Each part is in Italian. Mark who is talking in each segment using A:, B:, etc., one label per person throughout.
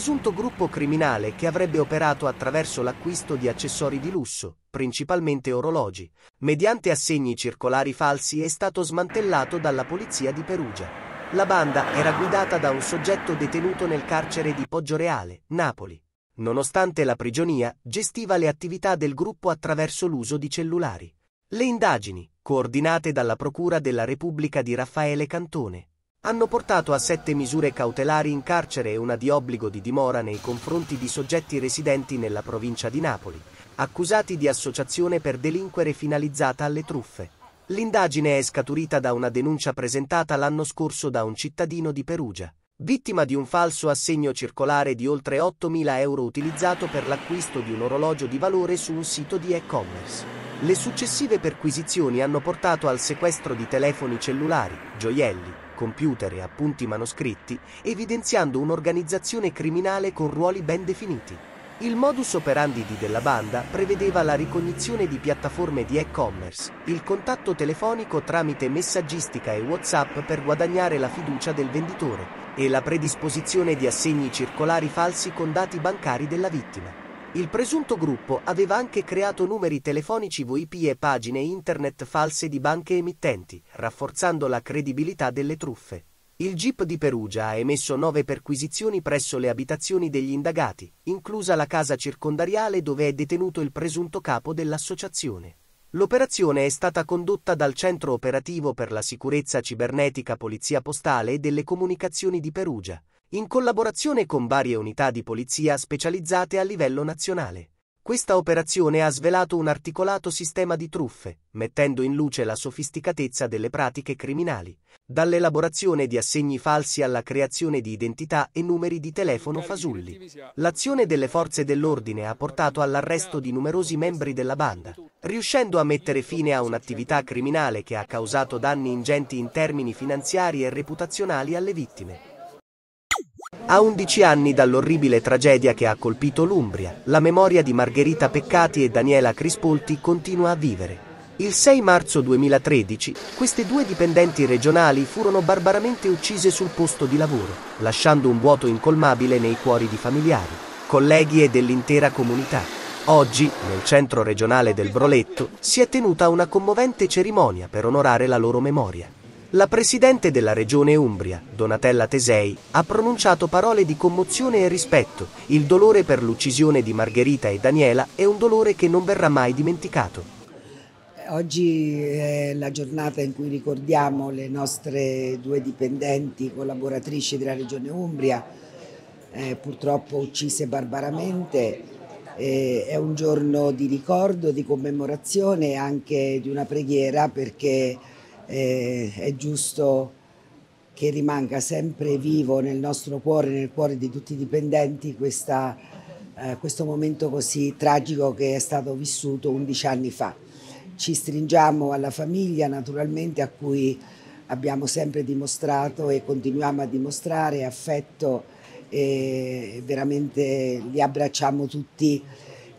A: un presunto gruppo criminale che avrebbe operato attraverso l'acquisto di accessori di lusso, principalmente orologi, mediante assegni circolari falsi è stato smantellato dalla polizia di Perugia. La banda era guidata da un soggetto detenuto nel carcere di Poggioreale, Napoli. Nonostante la prigionia, gestiva le attività del gruppo attraverso l'uso di cellulari. Le indagini, coordinate dalla Procura della Repubblica di Raffaele Cantone, hanno portato a sette misure cautelari in carcere e una di obbligo di dimora nei confronti di soggetti residenti nella provincia di Napoli, accusati di associazione per delinquere finalizzata alle truffe. L'indagine è scaturita da una denuncia presentata l'anno scorso da un cittadino di Perugia, vittima di un falso assegno circolare di oltre 8.000 euro utilizzato per l'acquisto di un orologio di valore su un sito di e-commerce. Le successive perquisizioni hanno portato al sequestro di telefoni cellulari, gioielli, computer e appunti manoscritti, evidenziando un'organizzazione criminale con ruoli ben definiti. Il modus operandi della banda prevedeva la ricognizione di piattaforme di e-commerce, il contatto telefonico tramite messaggistica e WhatsApp per guadagnare la fiducia del venditore e la predisposizione di assegni circolari falsi con dati bancari della vittima. Il presunto gruppo aveva anche creato numeri telefonici VIP e pagine internet false di banche emittenti, rafforzando la credibilità delle truffe. Il GIP di Perugia ha emesso nove perquisizioni presso le abitazioni degli indagati, inclusa la casa circondariale dove è detenuto il presunto capo dell'associazione. L'operazione è stata condotta dal Centro Operativo per la Sicurezza Cibernetica Polizia Postale e delle Comunicazioni di Perugia, in collaborazione con varie unità di polizia specializzate a livello nazionale. Questa operazione ha svelato un articolato sistema di truffe, mettendo in luce la sofisticatezza delle pratiche criminali, dall'elaborazione di assegni falsi alla creazione di identità e numeri di telefono fasulli. L'azione delle forze dell'ordine ha portato all'arresto di numerosi membri della banda, riuscendo a mettere fine a un'attività criminale che ha causato danni ingenti in termini finanziari e reputazionali alle vittime. A 11 anni dall'orribile tragedia che ha colpito l'Umbria, la memoria di Margherita Peccati e Daniela Crispolti continua a vivere. Il 6 marzo 2013 queste due dipendenti regionali furono barbaramente uccise sul posto di lavoro, lasciando un vuoto incolmabile nei cuori di familiari, colleghi e dell'intera comunità. Oggi, nel centro regionale del Broletto, si è tenuta una commovente cerimonia per onorare la loro memoria. La presidente della regione Umbria, Donatella Tesei, ha pronunciato parole di commozione e rispetto. Il dolore per l'uccisione di Margherita e Daniela è un dolore che non verrà mai dimenticato.
B: Oggi è la giornata in cui ricordiamo le nostre due dipendenti collaboratrici della regione Umbria, eh, purtroppo uccise barbaramente. Eh, è un giorno di ricordo, di commemorazione e anche di una preghiera perché eh, è giusto che rimanga sempre vivo nel nostro cuore, nel cuore di tutti i dipendenti, questa, eh, questo momento così tragico che è stato vissuto 11 anni fa. Ci stringiamo alla famiglia naturalmente a cui abbiamo sempre dimostrato e continuiamo a dimostrare affetto e veramente li abbracciamo tutti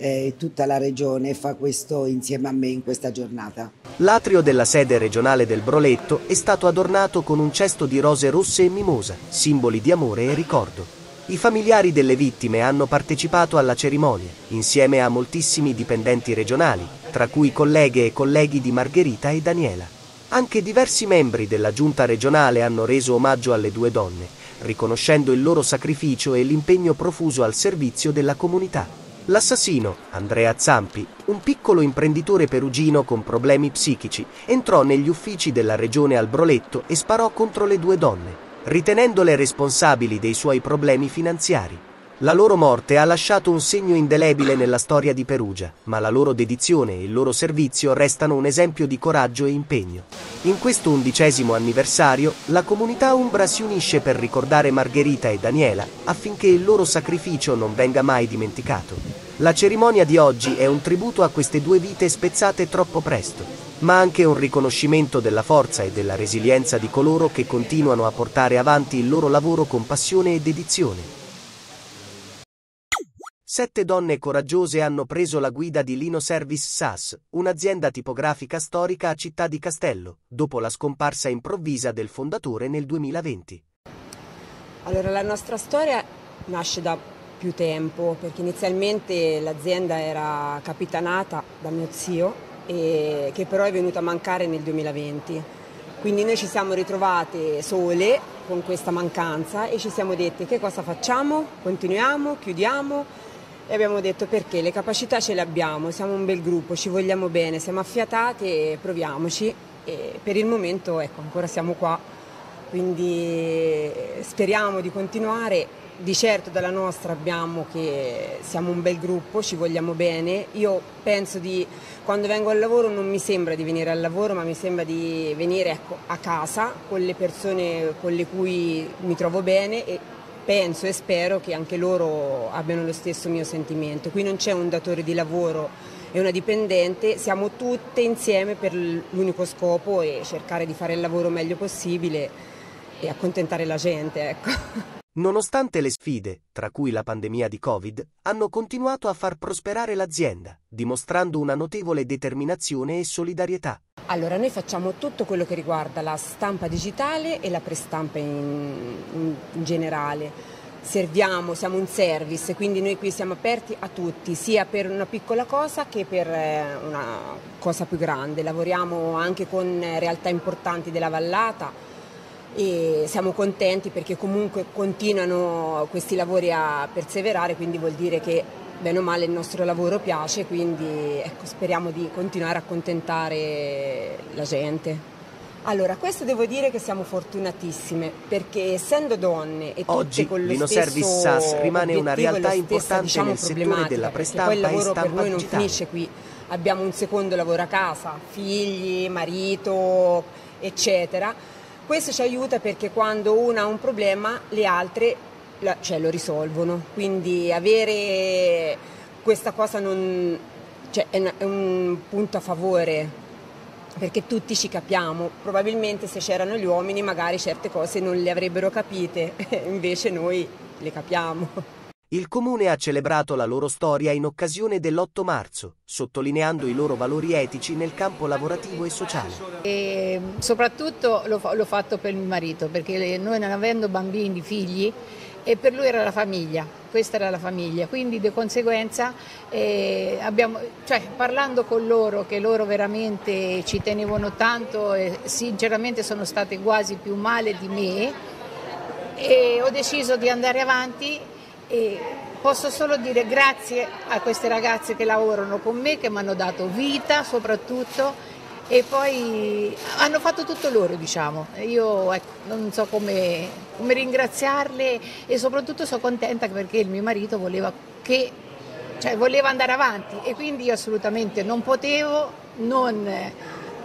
B: eh, tutta la regione fa questo insieme a me in questa giornata.
A: L'atrio della sede regionale del Broletto è stato adornato con un cesto di rose rosse e mimosa, simboli di amore e ricordo. I familiari delle vittime hanno partecipato alla cerimonia, insieme a moltissimi dipendenti regionali, tra cui colleghe e colleghi di Margherita e Daniela. Anche diversi membri della giunta regionale hanno reso omaggio alle due donne, riconoscendo il loro sacrificio e l'impegno profuso al servizio della comunità. L'assassino, Andrea Zampi, un piccolo imprenditore perugino con problemi psichici, entrò negli uffici della regione Albroletto e sparò contro le due donne, ritenendole responsabili dei suoi problemi finanziari. La loro morte ha lasciato un segno indelebile nella storia di Perugia, ma la loro dedizione e il loro servizio restano un esempio di coraggio e impegno. In questo undicesimo anniversario, la comunità Umbra si unisce per ricordare Margherita e Daniela affinché il loro sacrificio non venga mai dimenticato. La cerimonia di oggi è un tributo a queste due vite spezzate troppo presto, ma anche un riconoscimento della forza e della resilienza di coloro che continuano a portare avanti il loro lavoro con passione e dedizione. Sette donne coraggiose hanno preso la guida di Lino Service SAS, un'azienda tipografica storica a Città di Castello, dopo la scomparsa improvvisa del fondatore nel 2020.
C: Allora, la nostra storia nasce da più tempo, perché inizialmente l'azienda era capitanata da mio zio, e, che però è venuta a mancare nel 2020. Quindi noi ci siamo ritrovate sole con questa mancanza e ci siamo dette che cosa facciamo? Continuiamo? Chiudiamo? E abbiamo detto perché le capacità ce le abbiamo, siamo un bel gruppo, ci vogliamo bene, siamo affiatati e proviamoci. E per il momento ecco, ancora siamo qua, quindi speriamo di continuare di certo dalla nostra abbiamo che siamo un bel gruppo, ci vogliamo bene. Io penso di quando vengo al lavoro non mi sembra di venire al lavoro, ma mi sembra di venire ecco, a casa con le persone con le cui mi trovo bene e penso e spero che anche loro abbiano lo stesso mio sentimento. Qui non c'è un datore di lavoro e una dipendente, siamo tutte insieme per l'unico scopo e cercare di fare il lavoro meglio possibile e accontentare la gente. Ecco.
A: Nonostante le sfide, tra cui la pandemia di Covid, hanno continuato a far prosperare l'azienda, dimostrando una notevole determinazione e solidarietà.
C: Allora, noi facciamo tutto quello che riguarda la stampa digitale e la prestampa in, in, in generale. Serviamo, siamo un service, quindi noi qui siamo aperti a tutti, sia per una piccola cosa che per eh, una cosa più grande. Lavoriamo anche con realtà importanti della vallata e siamo contenti perché comunque continuano questi lavori a perseverare, quindi vuol dire che bene o male il nostro lavoro piace, quindi ecco, speriamo di continuare a accontentare la gente. Allora, questo devo dire che siamo fortunatissime perché essendo donne e tutte
A: Oggi,
C: con lo
A: Lino
C: stesso
A: Service SAS rimane una realtà
C: stessa,
A: importante
C: diciamo,
A: nel settore della prestampa
C: poi il lavoro
A: per
C: noi non
A: digitale.
C: finisce qui, abbiamo un secondo lavoro a casa, figli, marito, eccetera questo ci aiuta perché quando una ha un problema le altre cioè, lo risolvono, quindi avere questa cosa non, cioè, è un punto a favore perché tutti ci capiamo, probabilmente se c'erano gli uomini magari certe cose non le avrebbero capite, invece noi le capiamo.
A: Il comune ha celebrato la loro storia in occasione dell'8 marzo, sottolineando i loro valori etici nel campo lavorativo e sociale.
D: E soprattutto l'ho fatto per mio marito, perché noi non avendo bambini, figli, e per lui era la famiglia, questa era la famiglia, quindi di conseguenza eh, abbiamo, cioè, parlando con loro che loro veramente ci tenevano tanto e sinceramente sono state quasi più male di me e ho deciso di andare avanti e posso solo dire grazie a queste ragazze che lavorano con me, che mi hanno dato vita soprattutto e poi hanno fatto tutto loro diciamo. Io ecco, non so come, come ringraziarle e soprattutto sono contenta perché il mio marito voleva che cioè voleva andare avanti e quindi io assolutamente non potevo non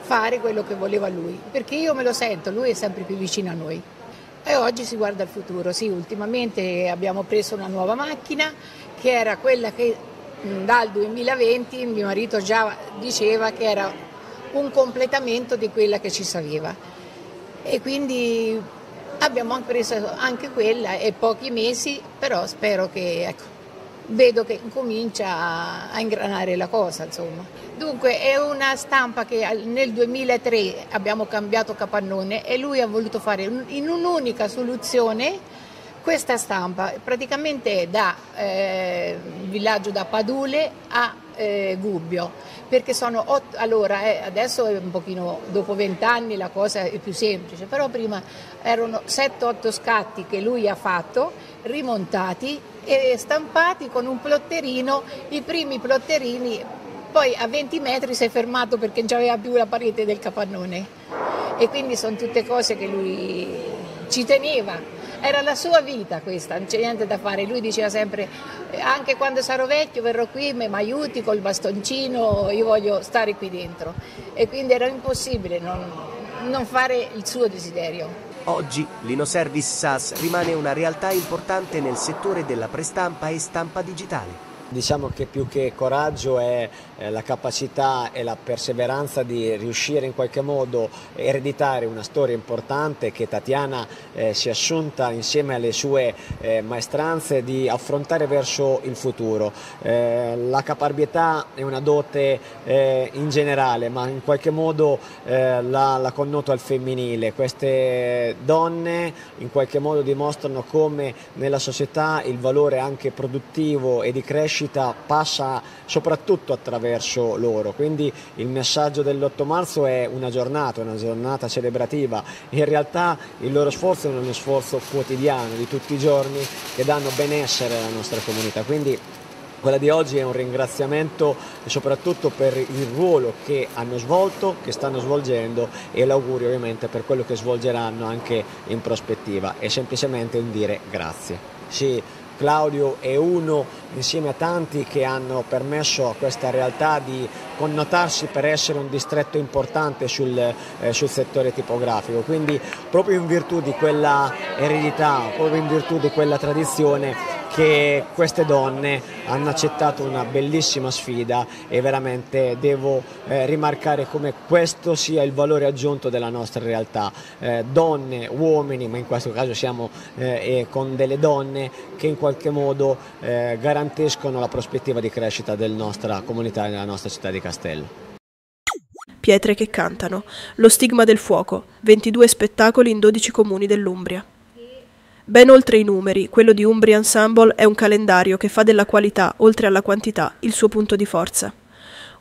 D: fare quello che voleva lui, perché io me lo sento, lui è sempre più vicino a noi. E oggi si guarda al futuro, sì, ultimamente abbiamo preso una nuova macchina che era quella che dal 2020 mio marito già diceva che era un completamento di quella che ci serviva. E quindi abbiamo preso anche quella e pochi mesi, però spero che ecco, vedo che comincia a ingranare la cosa. Insomma. Dunque è una stampa che nel 2003 abbiamo cambiato capannone e lui ha voluto fare in un'unica soluzione questa stampa, praticamente da eh, villaggio da Padule a eh, Gubbio, perché sono otto, allora eh, adesso è un pochino dopo vent'anni la cosa è più semplice, però prima erano 7-8 scatti che lui ha fatto, rimontati e stampati con un plotterino, i primi plotterini, poi a 20 metri si è fermato perché non aveva più la parete del capannone e quindi sono tutte cose che lui ci teneva. Era la sua vita questa, non c'è niente da fare. Lui diceva sempre, anche quando sarò vecchio verrò qui, mi aiuti col bastoncino, io voglio stare qui dentro. E quindi era impossibile non, non fare il suo desiderio.
A: Oggi Lino Service SAS rimane una realtà importante nel settore della prestampa e stampa digitale.
E: Diciamo che più che coraggio è la capacità e la perseveranza di riuscire in qualche modo a ereditare una storia importante che Tatiana eh, si è assunta insieme alle sue eh, maestranze di affrontare verso il futuro. Eh, la caparbietà è una dote eh, in generale ma in qualche modo eh, la, la connoto al femminile. Queste donne in qualche modo dimostrano come nella società il valore anche produttivo e di crescita crescita passa soprattutto attraverso loro, quindi il messaggio dell'8 marzo è una giornata, una giornata celebrativa, in realtà il loro sforzo è uno sforzo quotidiano di tutti i giorni che danno benessere alla nostra comunità, quindi quella di oggi è un ringraziamento soprattutto per il ruolo che hanno svolto, che stanno svolgendo e l'augurio ovviamente per quello che svolgeranno anche in prospettiva. E semplicemente un dire grazie. Sì, Claudio è uno insieme a tanti che hanno permesso a questa realtà di connotarsi per essere un distretto importante sul, eh, sul, settore tipografico, quindi proprio in virtù di quella eredità, proprio in virtù di quella tradizione che queste donne hanno accettato una bellissima sfida e veramente devo eh, rimarcare come questo sia il valore aggiunto della nostra realtà. Eh, donne, uomini, ma in questo caso siamo eh, con delle donne che in qualche modo eh, garantiscono la prospettiva di crescita della nostra comunità e della nostra città di Castello.
F: Pietre che cantano, lo stigma del fuoco, 22 spettacoli in 12 comuni dell'Umbria. Ben oltre i numeri, quello di Umbria Ensemble è un calendario che fa della qualità, oltre alla quantità, il suo punto di forza.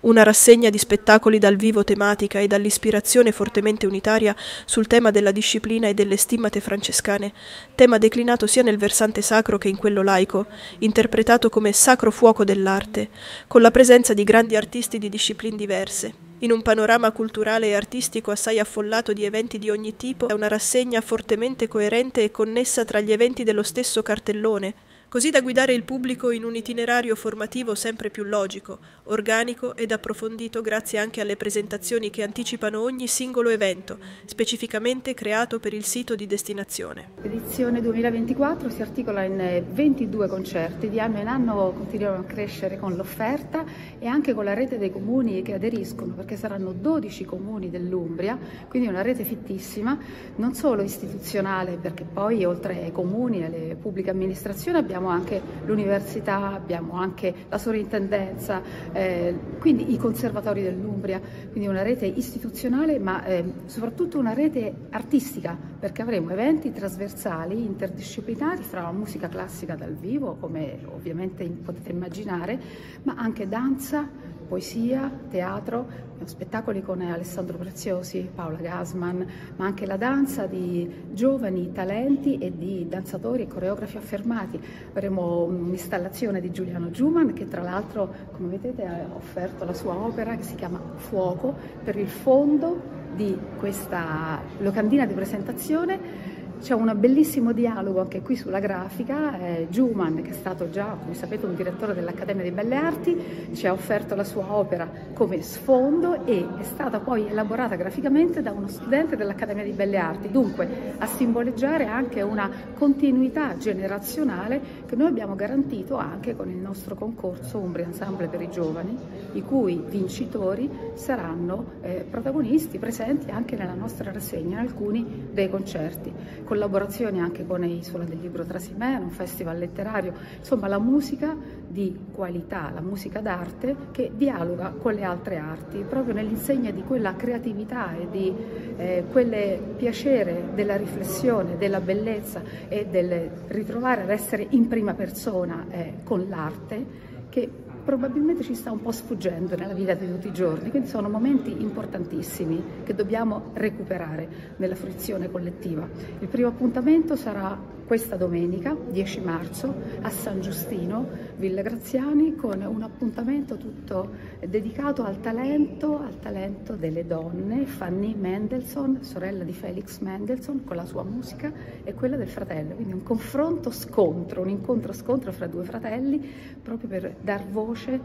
F: Una rassegna di spettacoli dal vivo tematica e dall'ispirazione fortemente unitaria sul tema della disciplina e delle stimmate francescane, tema declinato sia nel versante sacro che in quello laico, interpretato come sacro fuoco dell'arte, con la presenza di grandi artisti di discipline diverse, in un panorama culturale e artistico assai affollato di eventi di ogni tipo, è una rassegna fortemente coerente e connessa tra gli eventi dello stesso cartellone, così da guidare il pubblico in un itinerario formativo sempre più logico, organico ed approfondito grazie anche alle presentazioni che anticipano ogni singolo evento, specificamente creato per il sito di destinazione.
G: L'edizione 2024 si articola in 22 concerti, di anno in anno continuiamo a crescere con l'offerta e anche con la rete dei comuni che aderiscono, perché saranno 12 comuni dell'Umbria, quindi una rete fittissima, non solo istituzionale, perché poi oltre ai comuni e alle pubbliche amministrazioni abbiamo abbiamo anche l'università, abbiamo anche la sovrintendenza, eh, quindi i conservatori dell'Umbria, quindi una rete istituzionale ma eh, soprattutto una rete artistica perché avremo eventi trasversali, interdisciplinari fra la musica classica dal vivo, come ovviamente potete immaginare, ma anche danza, poesia, teatro, spettacoli con Alessandro Preziosi, Paola Gasman, ma anche la danza di giovani talenti e di danzatori e coreografi affermati. Avremo un'installazione di Giuliano Giuman che tra l'altro, come vedete, ha offerto la sua opera che si chiama Fuoco per il fondo di questa locandina di presentazione c'è un bellissimo dialogo anche qui sulla grafica, eh, Giuman che è stato già, come sapete, un direttore dell'Accademia di Belle Arti, ci ha offerto la sua opera come sfondo e è stata poi elaborata graficamente da uno studente dell'Accademia di Belle Arti, dunque a simboleggiare anche una continuità generazionale che noi abbiamo garantito anche con il nostro concorso Umbria Ensemble per i giovani, i cui vincitori saranno eh, protagonisti presenti anche nella nostra rassegna in alcuni dei concerti collaborazioni anche con Isola del Libro Trasimeno, un festival letterario, insomma la musica di qualità, la musica d'arte che dialoga con le altre arti, proprio nell'insegna di quella creatività e di eh, quel piacere della riflessione, della bellezza e del ritrovare ad essere in prima persona eh, con l'arte che probabilmente ci sta un po' sfuggendo nella vita di tutti i giorni, quindi sono momenti importantissimi che dobbiamo recuperare nella fruizione collettiva. Il primo appuntamento sarà questa domenica, 10 marzo, a San Giustino, Villa Graziani, con un appuntamento tutto dedicato al talento, al talento delle donne, Fanny Mendelssohn, sorella di Felix Mendelssohn, con la sua musica e quella del fratello, quindi un confronto scontro, un incontro scontro fra due fratelli, proprio per dar voce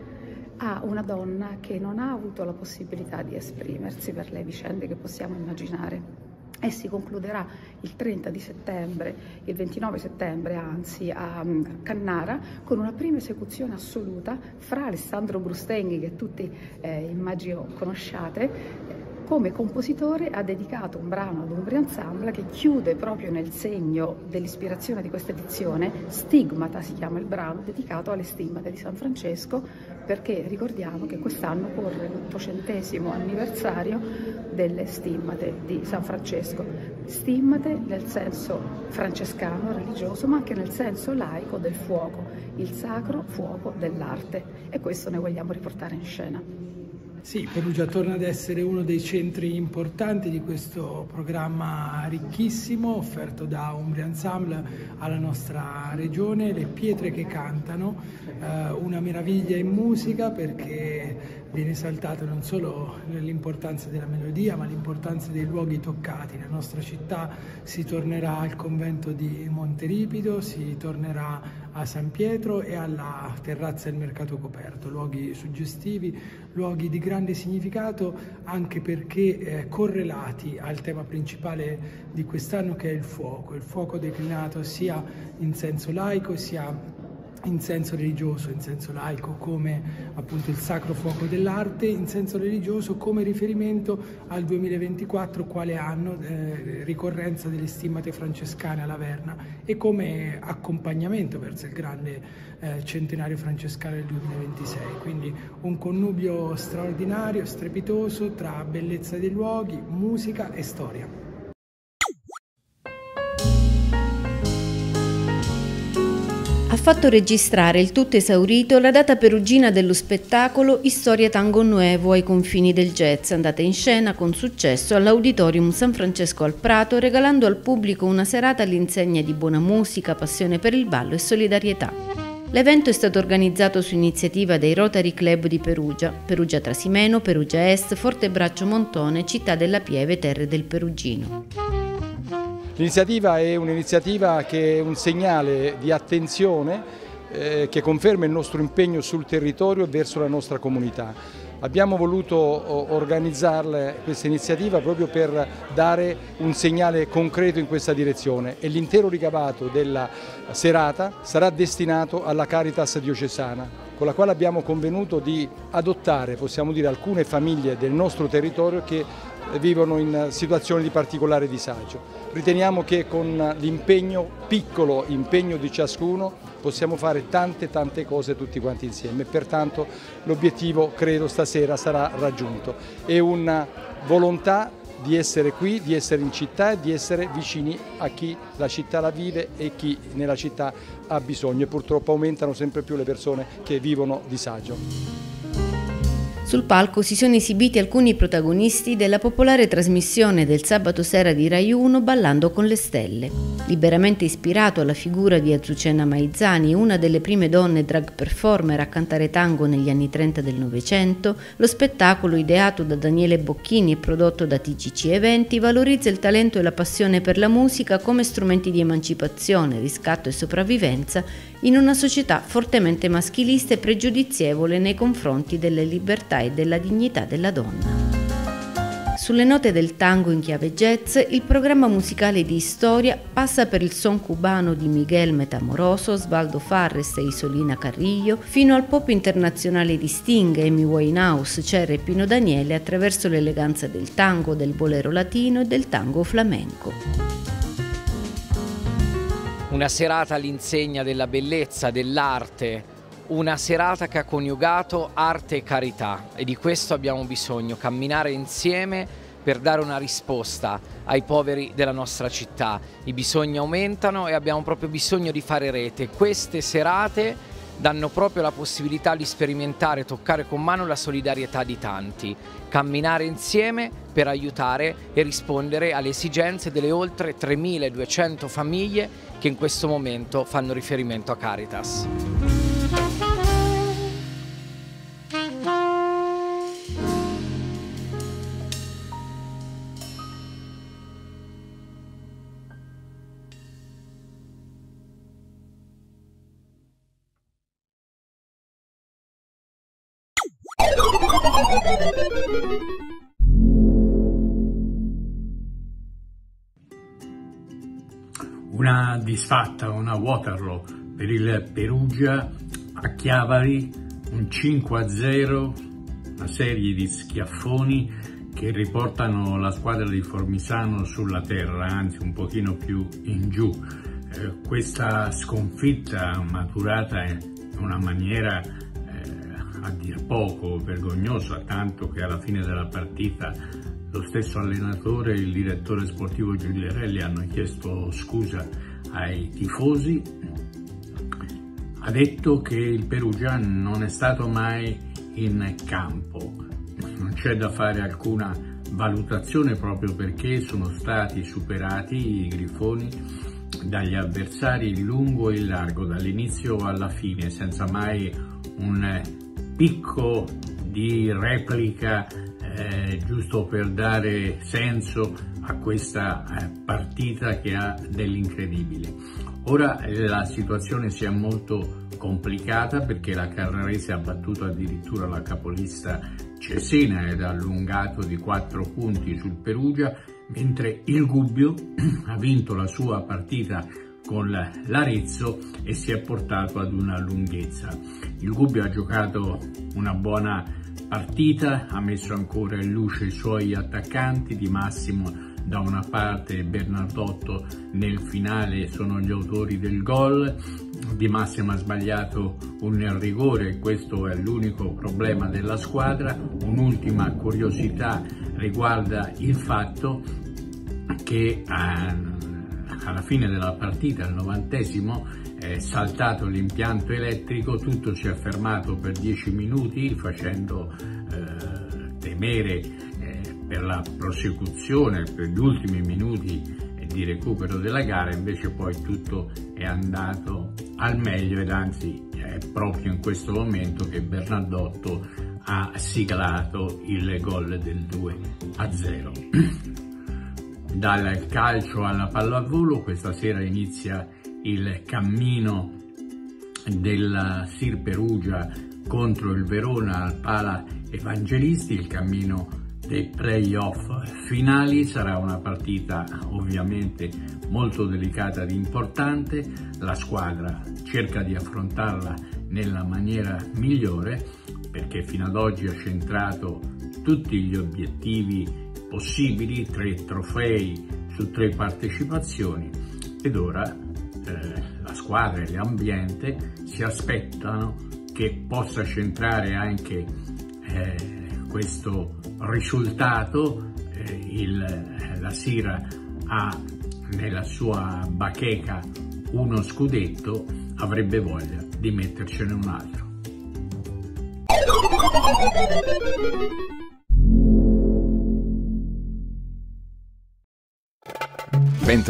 G: a una donna che non ha avuto la possibilità di esprimersi per le vicende che possiamo immaginare. E si concluderà il 30 di settembre, il 29 settembre anzi, a Cannara con una prima esecuzione assoluta fra Alessandro Brustenghi, che tutti eh, immagino conosciate, come compositore ha dedicato un brano ad Umbria Ensemble che chiude proprio nel segno dell'ispirazione di questa edizione, Stigmata si chiama il brano, dedicato alle stigmate di San Francesco, perché ricordiamo che quest'anno corre l'ottocentesimo anniversario delle stigmate di San Francesco. Stimmate nel senso francescano, religioso, ma anche nel senso laico del fuoco, il sacro fuoco dell'arte e questo noi vogliamo riportare in scena.
H: Sì, Perugia torna ad essere uno dei centri importanti di questo programma ricchissimo offerto da Umbria Ensemble alla nostra regione, Le pietre che cantano, eh, una meraviglia in musica perché viene esaltata non solo l'importanza della melodia ma l'importanza dei luoghi toccati. Nella nostra città si tornerà al convento di Monteripido, si tornerà a San Pietro e alla terrazza del mercato coperto, luoghi suggestivi, luoghi di grande significato anche perché eh, correlati al tema principale di quest'anno che è il fuoco, il fuoco declinato sia in senso laico sia in senso religioso, in senso laico, come appunto il sacro fuoco dell'arte, in senso religioso come riferimento al 2024, quale anno eh, ricorrenza delle stimmate francescane alla Verna e come accompagnamento verso il grande eh, centenario francescano del 2026. Quindi un connubio straordinario, strepitoso tra bellezza dei luoghi, musica e storia.
I: Ha fatto registrare il tutto esaurito la data perugina dello spettacolo Historia Tango Nuevo ai confini del jazz, andata in scena con successo all'Auditorium San Francesco al Prato, regalando al pubblico una serata all'insegna di buona musica, passione per il ballo e solidarietà. L'evento è stato organizzato su iniziativa dei Rotary Club di Perugia, Perugia Trasimeno, Perugia Est, Fortebraccio Montone, Città della Pieve, Terre del Perugino.
J: L'iniziativa è un'iniziativa che è un segnale di attenzione eh, che conferma il nostro impegno sul territorio e verso la nostra comunità. Abbiamo voluto organizzare questa iniziativa proprio per dare un segnale concreto in questa direzione e l'intero ricavato della serata sarà destinato alla Caritas diocesana con la quale abbiamo convenuto di adottare, possiamo dire, alcune famiglie del nostro territorio che vivono in situazioni di particolare disagio. Riteniamo che con l'impegno, piccolo impegno di ciascuno, possiamo fare tante tante cose tutti quanti insieme pertanto l'obiettivo credo stasera sarà raggiunto. È una volontà di essere qui, di essere in città e di essere vicini a chi la città la vive e chi nella città ha bisogno e purtroppo aumentano sempre più le persone che vivono disagio.
I: Sul palco si sono esibiti alcuni protagonisti della popolare trasmissione del sabato sera di Rai 1 Ballando con le stelle. Liberamente ispirato alla figura di Azucena Maizzani, una delle prime donne drag performer a cantare tango negli anni 30 del Novecento, lo spettacolo ideato da Daniele Bocchini e prodotto da TCC Eventi valorizza il talento e la passione per la musica come strumenti di emancipazione, riscatto e sopravvivenza in una società fortemente maschilista e pregiudizievole nei confronti delle libertà e della dignità della donna. Sulle note del tango in chiave jazz, il programma musicale di Storia passa per il son cubano di Miguel Metamoroso, Svaldo Farres e Isolina Carrillo, fino al pop internazionale di Sting, Amy Winehouse, Cher e Pino Daniele attraverso l'eleganza del tango, del bolero latino e del tango flamenco
K: una serata all'insegna della bellezza, dell'arte, una serata che ha coniugato arte e carità e di questo abbiamo bisogno, camminare insieme per dare una risposta ai poveri della nostra città. I bisogni aumentano e abbiamo proprio bisogno di fare rete. Queste serate danno proprio la possibilità di sperimentare, toccare con mano la solidarietà di tanti, camminare insieme per aiutare e rispondere alle esigenze delle oltre 3.200 famiglie che in questo momento fanno riferimento a Caritas.
L: Una disfatta, una Waterloo per il Perugia a Chiavari, un 5-0, una serie di schiaffoni che riportano la squadra di Formisano sulla terra, anzi un pochino più in giù. Eh, questa sconfitta maturata in una maniera eh, a dir poco vergognosa, tanto che alla fine della partita lo stesso allenatore e il direttore sportivo Giuliarelli hanno chiesto scusa ai tifosi, ha detto che il Perugia non è stato mai in campo, non c'è da fare alcuna valutazione proprio perché sono stati superati i grifoni dagli avversari in lungo e in largo, dall'inizio alla fine, senza mai un picco di replica eh, giusto per dare senso a questa eh, partita che ha dell'incredibile. Ora eh, la situazione si è molto complicata perché la Carrarese ha battuto addirittura la capolista Cesena ed ha allungato di 4 punti sul Perugia, mentre il Gubbio ha vinto la sua partita con l'Arezzo e si è portato ad una lunghezza. Il Gubbio ha giocato una buona partita, ha messo ancora in luce i suoi attaccanti di Massimo da una parte Bernardotto nel finale sono gli autori del gol, Di Massimo ha sbagliato un rigore, questo è l'unico problema della squadra. Un'ultima curiosità riguarda il fatto che alla fine della partita, al novantesimo, è saltato l'impianto elettrico, tutto si è fermato per 10 minuti facendo eh, temere per la prosecuzione, per gli ultimi minuti di recupero della gara, invece poi tutto è andato al meglio ed anzi è proprio in questo momento che Bernardotto ha siglato il gol del 2 a 0. Dal calcio alla pallavolo questa sera inizia il cammino della Sir Perugia contro il Verona al Pala Evangelisti, il cammino dei playoff. Finali sarà una partita ovviamente molto delicata ed importante, la squadra cerca di affrontarla nella maniera migliore perché fino ad oggi ha centrato tutti gli obiettivi possibili, tre trofei su tre partecipazioni ed ora eh, la squadra e l'ambiente si aspettano che possa centrare anche eh, questo risultato eh, il, la Sira ha nella sua bacheca uno scudetto, avrebbe voglia di mettercene un altro.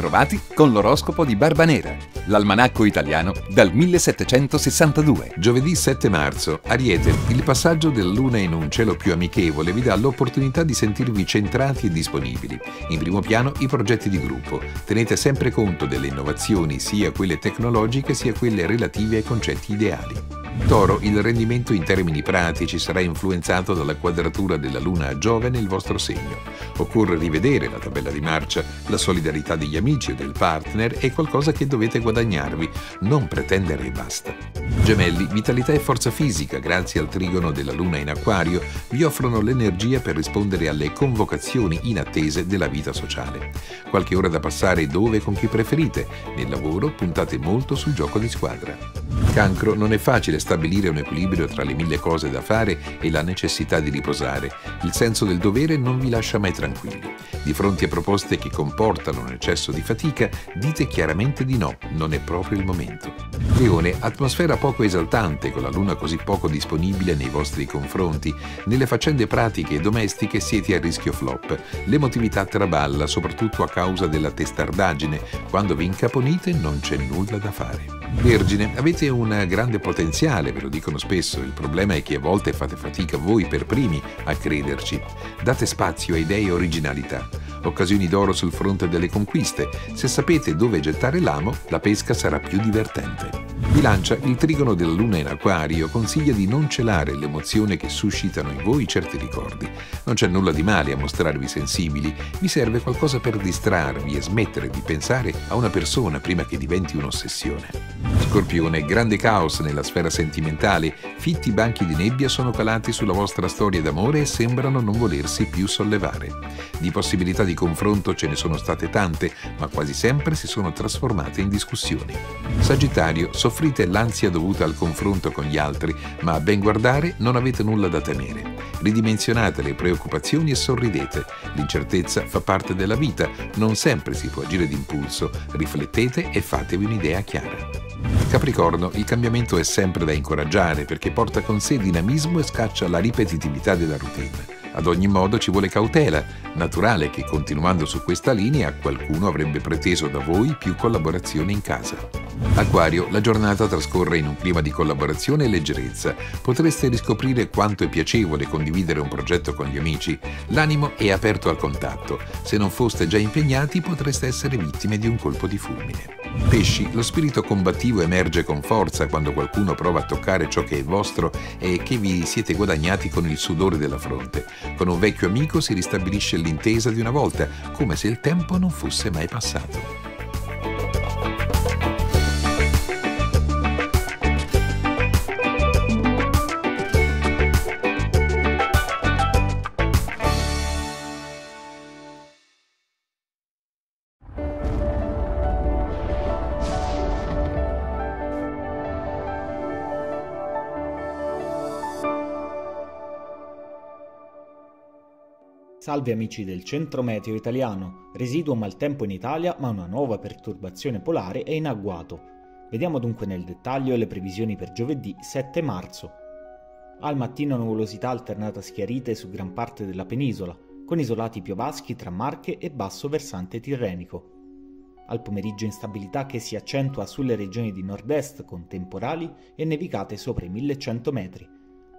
M: Bentrovati con l'oroscopo di Barbanera, l'almanacco italiano dal 1762. Giovedì 7 marzo, Ariete, il passaggio della luna in un cielo più amichevole vi dà l'opportunità di sentirvi centrati e disponibili. In primo piano i progetti di gruppo. Tenete sempre conto delle innovazioni, sia quelle tecnologiche sia quelle relative ai concetti ideali. Toro, il rendimento in termini pratici sarà influenzato dalla quadratura della Luna a Giove nel vostro segno. Occorre rivedere la tabella di marcia, la solidarietà degli amici e del partner è qualcosa che dovete guadagnarvi, non pretendere e basta. Gemelli, vitalità e forza fisica, grazie al trigono della Luna in Acquario, vi offrono l'energia per rispondere alle convocazioni inattese della vita sociale. Qualche ora da passare dove e con chi preferite. Nel lavoro puntate molto sul gioco di squadra. Cancro, non è facile stabilire un equilibrio tra le mille cose da fare e la necessità di riposare. Il senso del dovere non vi lascia mai tranquilli. Di fronte a proposte che comportano un eccesso di fatica, dite chiaramente di no, non è proprio il momento. Leone, atmosfera poco esaltante con la luna così poco disponibile nei vostri confronti. Nelle faccende pratiche e domestiche siete a rischio flop. L'emotività traballa, soprattutto a causa della testardaggine. Quando vi incaponite non c'è nulla da fare. Vergine, avete un grande potenziale, ve lo dicono spesso, il problema è che a volte fate fatica voi per primi a crederci. Date spazio a idee e originalità. Occasioni d'oro sul fronte delle conquiste. Se sapete dove gettare l'amo, la pesca sarà più divertente. Bilancia, il trigono della luna in acquario consiglia di non celare l'emozione che suscitano in voi certi ricordi. Non c'è nulla di male a mostrarvi sensibili, vi serve qualcosa per distrarvi e smettere di pensare a una persona prima che diventi un'ossessione. Scorpione, grande caos nella sfera sentimentale, fitti banchi di nebbia sono calati sulla vostra storia d'amore e sembrano non volersi più sollevare. Di possibilità di confronto ce ne sono state tante, ma quasi sempre si sono trasformate in discussioni. Sagittario, soffrite soffrite l'ansia dovuta al confronto con gli altri, ma a ben guardare non avete nulla da temere. Ridimensionate le preoccupazioni e sorridete. L'incertezza fa parte della vita, non sempre si può agire d'impulso. Riflettete e fatevi un'idea chiara. Capricorno, il cambiamento è sempre da incoraggiare perché porta con sé dinamismo e scaccia la ripetitività della routine. Ad ogni modo ci vuole cautela, naturale che continuando su questa linea qualcuno avrebbe preteso da voi più collaborazione in casa. Acquario, la giornata trascorre in un clima di collaborazione e leggerezza. Potreste riscoprire quanto è piacevole condividere un progetto con gli amici. L'animo è aperto al contatto. Se non foste già impegnati potreste essere vittime di un colpo di fulmine. Pesci, lo spirito combattivo emerge con forza quando qualcuno prova a toccare ciò che è vostro e che vi siete guadagnati con il sudore della fronte. Con un vecchio amico si ristabilisce l'intesa di una volta, come se il tempo non fosse mai passato.
N: Salve amici del centro meteo italiano, residuo maltempo in Italia ma una nuova perturbazione polare è in agguato. Vediamo dunque nel dettaglio le previsioni per giovedì 7 marzo. Al mattino nuvolosità alternata schiarite su gran parte della penisola, con isolati piovaschi tra Marche e basso versante tirrenico. Al pomeriggio instabilità che si accentua sulle regioni di nord-est con temporali e nevicate sopra i 1100 metri,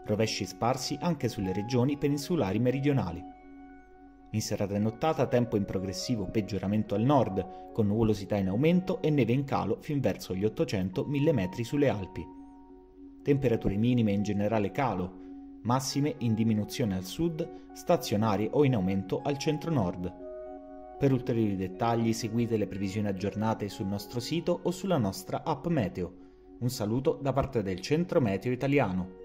N: rovesci sparsi anche sulle regioni peninsulari meridionali. In serata e nottata tempo in progressivo peggioramento al nord, con nuvolosità in aumento e neve in calo fin verso gli 800-1000 metri sulle Alpi. Temperature minime in generale calo, massime in diminuzione al sud, stazionarie o in aumento al centro-nord. Per ulteriori dettagli seguite le previsioni aggiornate sul nostro sito o sulla nostra app Meteo. Un saluto da parte del Centro Meteo Italiano.